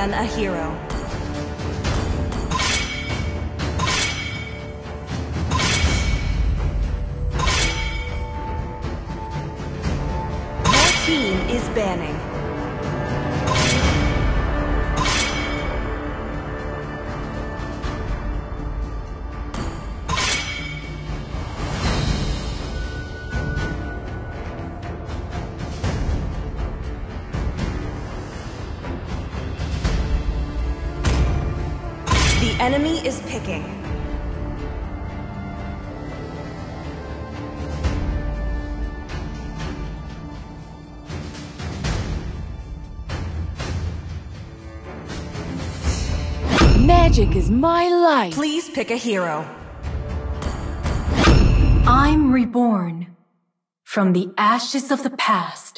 ban a hero. Your team is banning. Enemy is picking. Magic is my life. Please pick a hero. I'm reborn from the ashes of the past.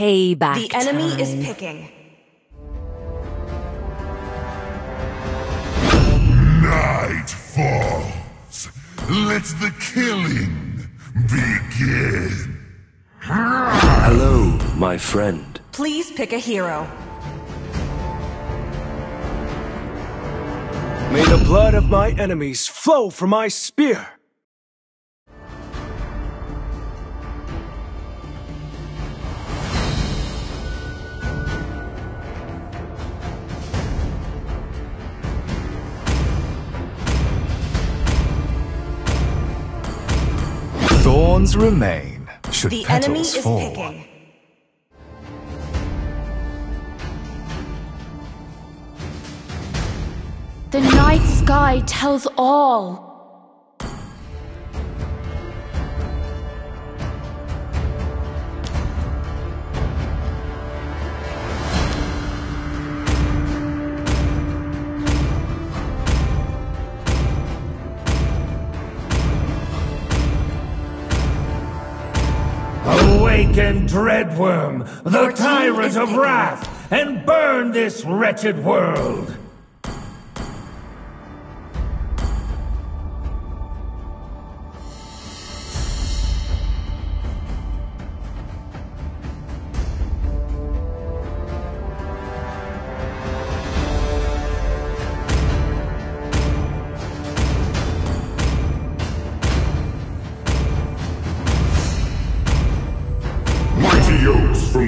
Payback. The enemy time. is picking. Night falls. Let the killing begin. Hello, my friend. Please pick a hero. May the blood of my enemies flow from my spear. Thorns remain, should The enemy is fall. picking. The night sky tells all. Awaken, Dreadworm, the tyrant of wrath, and burn this wretched world!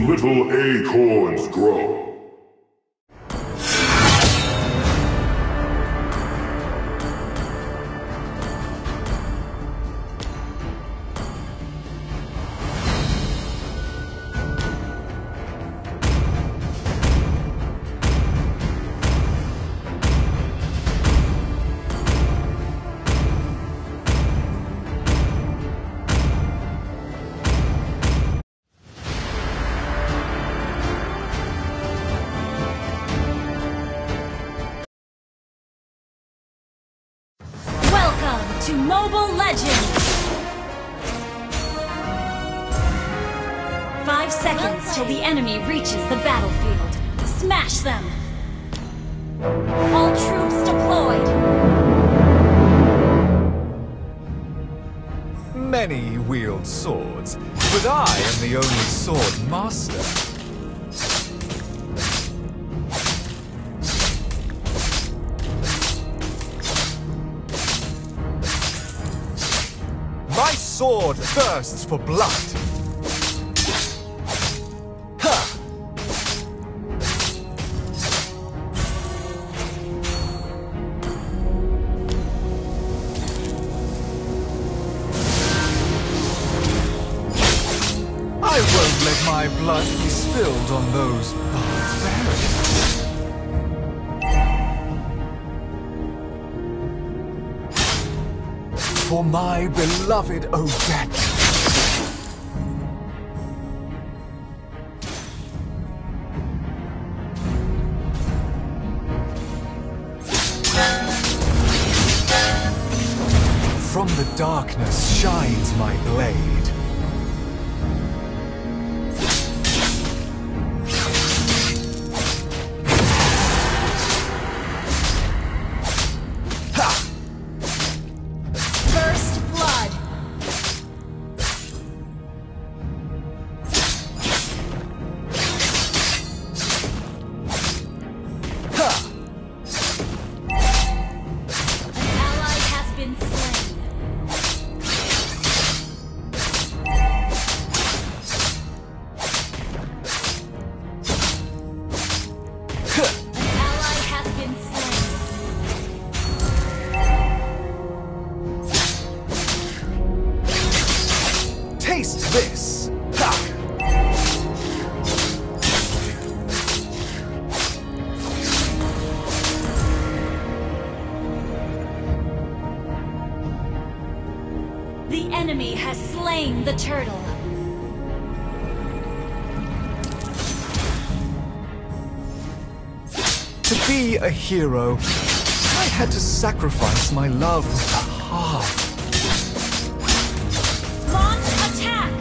Little acorns grow. Mobile Legends! Five seconds till the enemy reaches the battlefield. Smash them! All troops deployed! Many wield swords, but I am the only sword master. Sword thirsts for blood. beloved Odette. From the darkness shines my blade. be a hero, I had to sacrifice my love for half. Launch attack!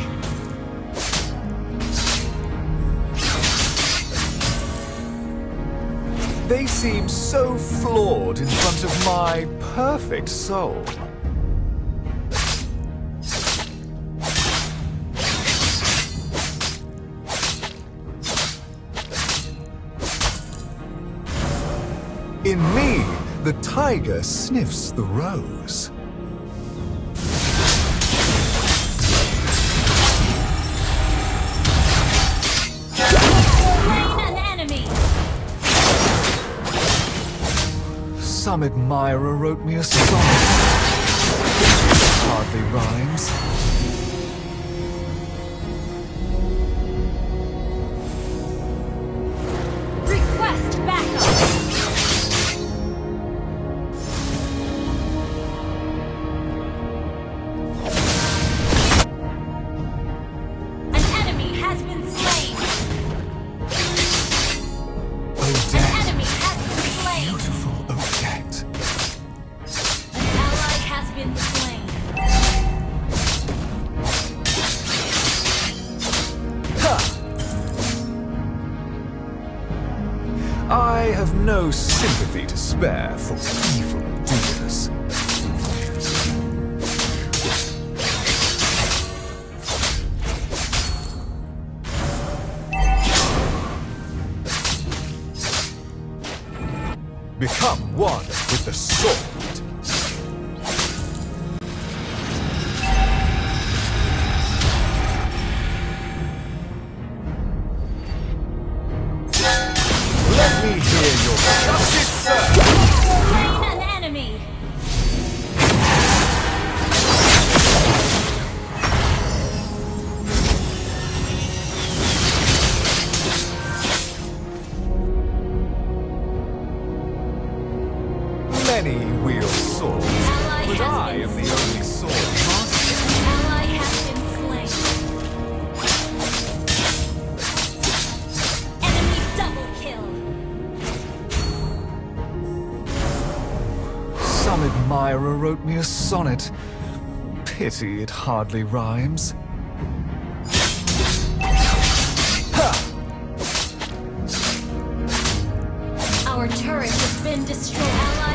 They seem so flawed in front of my perfect soul. tiger sniffs the rose. Some admirer wrote me a song. Hardly rhymes. Bath. Some admirer wrote me a sonnet. Pity it hardly rhymes. Our turret has been destroyed.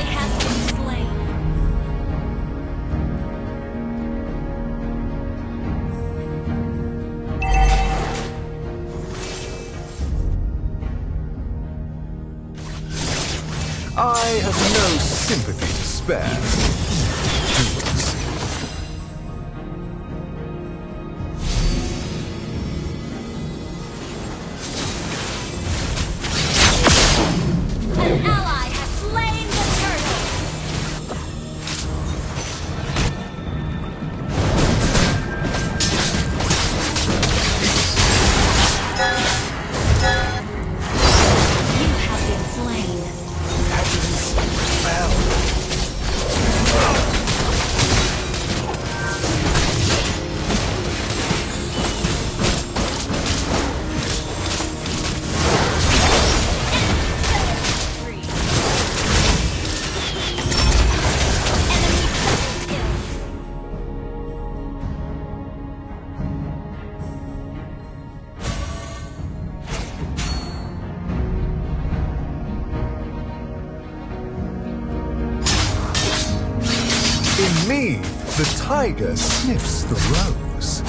Tiger sniffs the rose.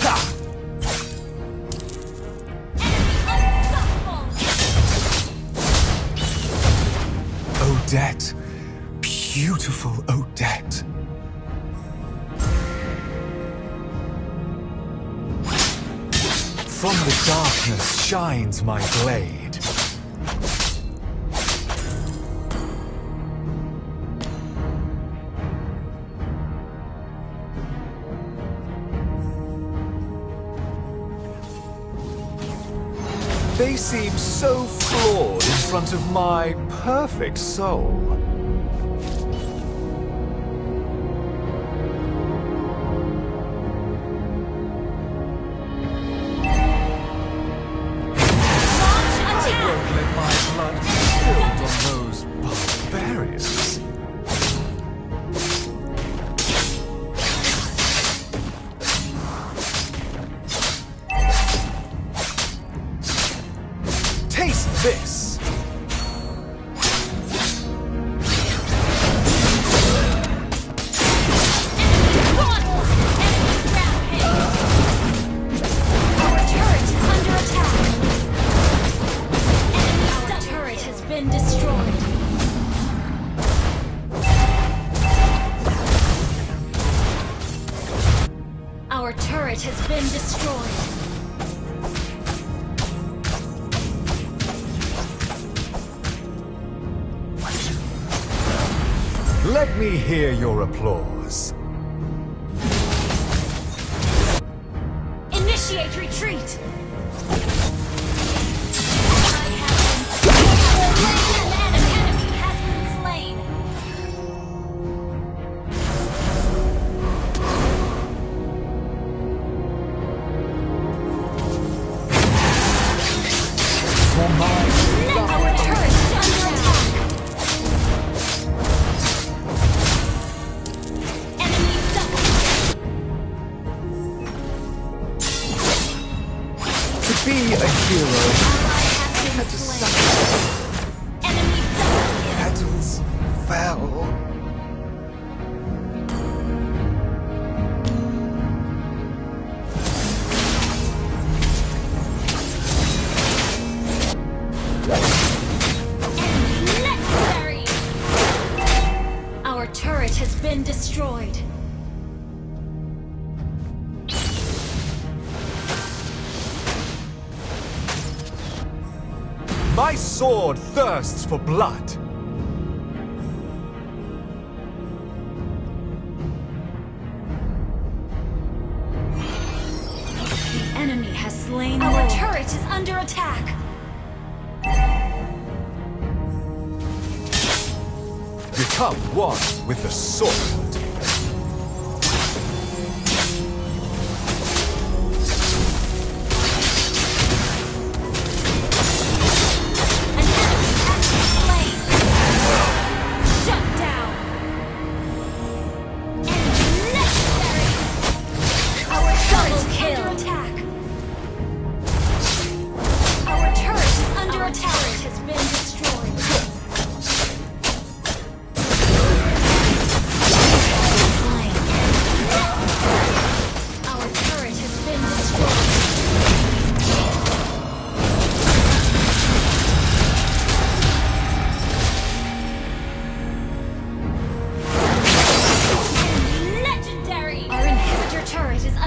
Ha! Odette. Beautiful Odette. From the darkness shines my blade. So flawed in front of my perfect soul. Turret has been destroyed. Let me hear your applause. For my My sword thirsts for blood. The enemy has slain Our turret is under attack. Become one with the sword.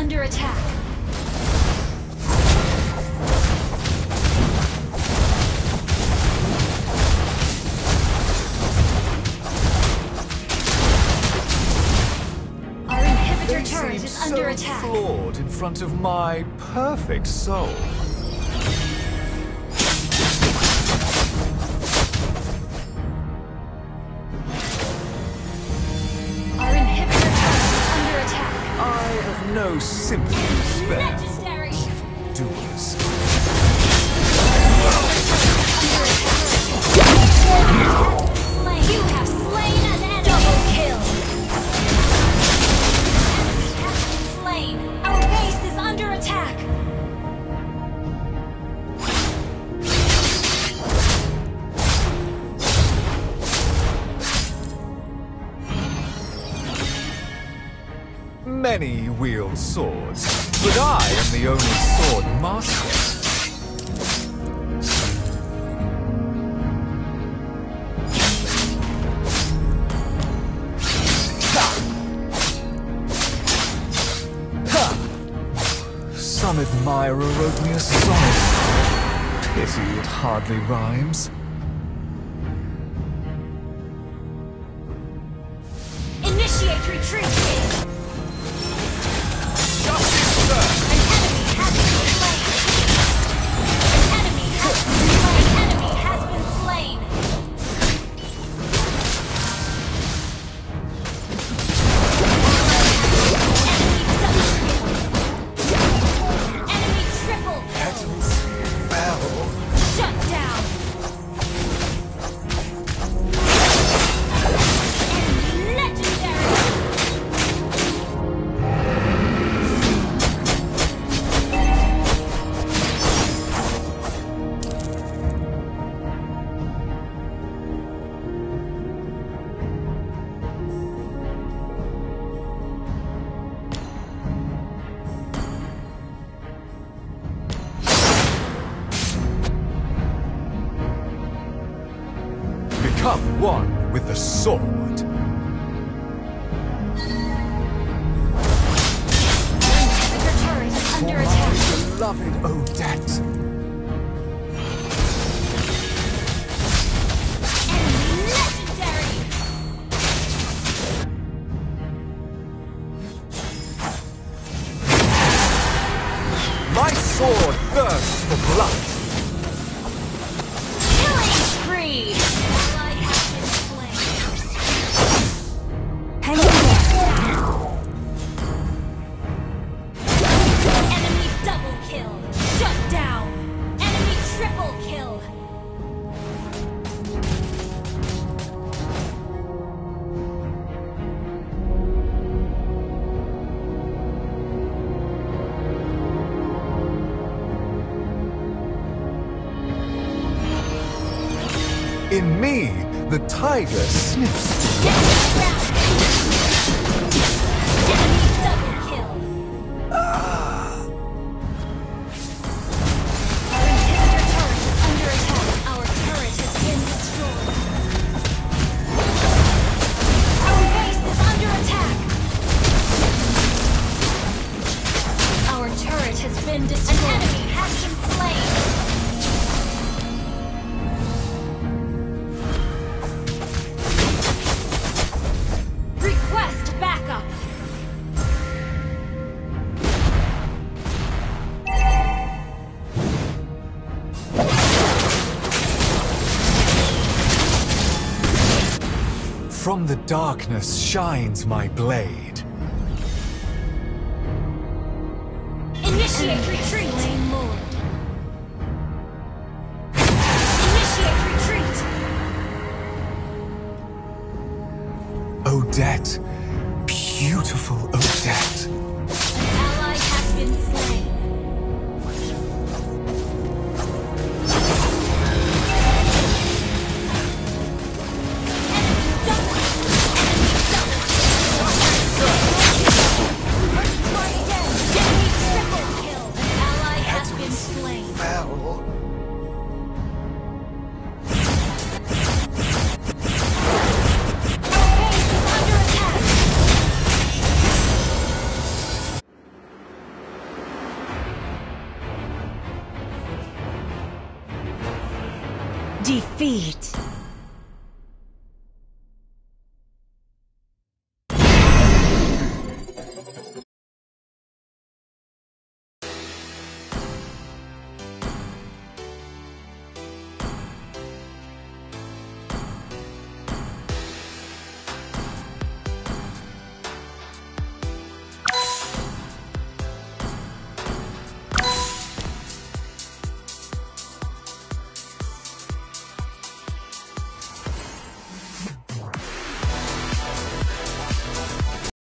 Under attack. Our inhibitor turret is under so attack. flawed in front of my perfect soul. No sympathy Some admirer wrote me a sonnet. Pity it hardly rhymes. Initiate retreat! beloved Odette. In me, the tiger sniffs. darkness shines my blade. Initiate retreat! Initiate retreat! Odette. Beautiful Odette. An ally has been slain. Defeat!